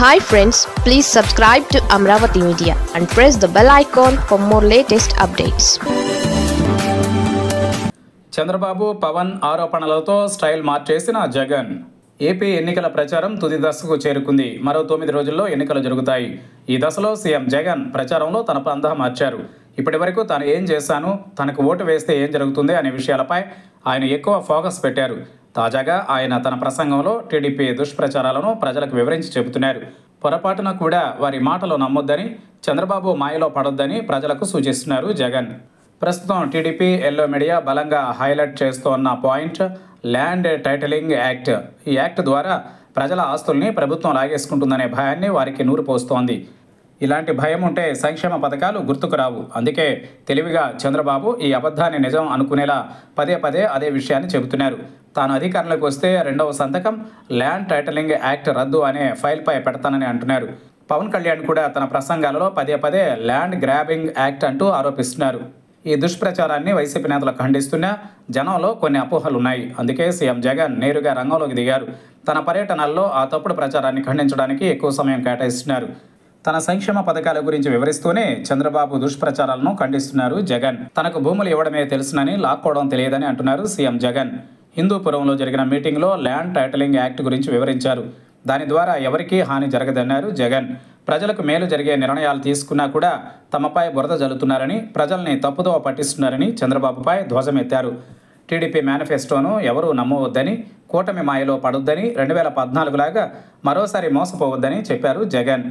Hi friends please subscribe to Amaravati media and press the bell icon for more latest updates Chandrababu Pawan ఆరోపణలతో style మార్చేసిన Jagan. AP ఎన్నికల ప్రచారం తుది దశకు చేరుకుంది. మరో తొమ్మిది రోజుల్లో ఎన్నికలు జరుగుతాయి. ఈ దశలో సీఎం జగన్ ప్రచారంలో తన పందా మార్చారు. ఇప్పటి వరకు తాను ఏం చేశాను తనకు ఓటు వేస్తే ఏం జరుగుతుంది అనే విషయాలపై ఆయన ఎక్కువ ఫోకస్ పెట్టారు. తాజాగా ఆయన తన ప్రసంగంలో టీడీపీ దుష్ప్రచారాలను ప్రజలకు వివరించి చెబుతున్నారు. పొరపాటున కూడా వారి మాటలు నమ్మొద్దని చంద్రబాబు మాయలో పడొద్దని ప్రజలకు సూచిస్తున్నారు జగన్. ప్రస్తుతం టీడీపీ ఎల్లో మీడియా బలంగా హైలైట్ చేస్తోన్న పాయింట్ ల్యాండ్ టైటిలింగ్ యాక్ట్. ఈ యాక్ట్ ద్వారా ప్రజల ఆస్తుల్ని ప్రభుత్వం లాగేసుకుంటుందనే భయాన్ని వారికి నూరిపోస్తోంది ఇలాంటి భయం ఉంటే సంక్షేమ పథకాలు గుర్తుకు రావు. అందుకే తెలివిగా చంద్రబాబు ఈ అబద్ధాన్ని నిజం అనుకునేలా పదే పదే అదే విషయాన్ని చెబుతున్నారు. తాను అధికారంలోకి వస్తే రెండవ సంతకం ల్యాండ్ టైటిలింగ్ యాక్ట్ రద్దు అనే ఫైల్పై పెడతానని అంటున్నారు. పవన్ కళ్యాణ్ కూడా తన ప్రసంగాలలో పదే పదే ల్యాండ్ గ్రాబింగ్ యాక్ట్ అంటూ ఆరోపిస్తున్నారు. ఈ దుష్ప్రచారాన్ని వైసీపీ నేతలు ఖండిస్తున్నా జనంలో కొన్ని అపోహలు ఉన్నాయి అందుకే సీఎం జగన్ నేరుగా రంగంలోకి దిగారు. తన పర్యటనల్లో ఆ తప్పుడు ప్రచారాన్ని ఖండించడానికి ఎక్కువ సమయం కేటాయిస్తున్నారు. తన సంక్షేమ పథకాల గురించి వివరిస్తూనే చంద్రబాబు దుష్ప్రచారాలను ఖండిస్తున్నారు జగన్. తనకు భూములు ఇవ్వడమే తెలుసునని లాక్కోవడం తెలియదని అంటున్నారు సీఎం జగన్. హిందూపురంలో జరిగిన మీటింగ్లో ల్యాండ్ టైటిలింగ్ యాక్ట్ గురించి వివరించారు. దాని ద్వారా ఎవరికీ హాని జరగదన్నారు జగన్. ప్రజలకు మేలు జరిగే నిర్ణయాలు తీసుకున్నా కూడా తమపై బురద జల్లుతున్నారని ప్రజల్ని తప్పుదోవ పట్టిస్తున్నారని చంద్రబాబుపై ధ్వజమెత్తారు. టీడీపీ మేనిఫెస్టోను ఎవరూ నమ్మవద్దని కూటమి మాయలో పడొద్దని రెండు వేల పద్నాలుగులాగా మరోసారి మోసపోవద్దని చెప్పారు జగన్.